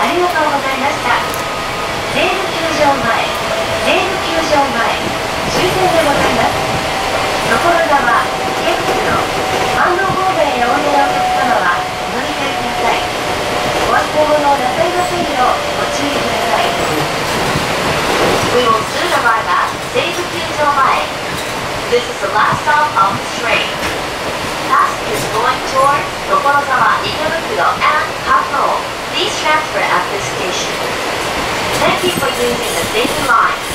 ありがとうございました。西武球場前西武球場前終点でございます。所沢池袋スの安藤方面へお願いをお客様はお乗り換えください。お忘れ物をなさいませんようご注意ください。We will soon arrive at 西武球場前 This is the last stop of the train Task is going towards 所沢池袋 and 加藤 please transfer at this station. Thank you for using the Daisy Line.